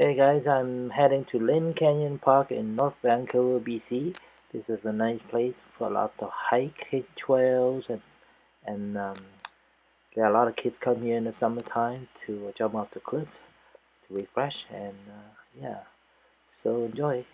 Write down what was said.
Hey guys, I'm heading to Lynn Canyon Park in North Vancouver, BC. This is a nice place for lots of hiking trails and and um, there are a lot of kids come here in the summertime to jump off the cliff to refresh and uh, yeah, so enjoy.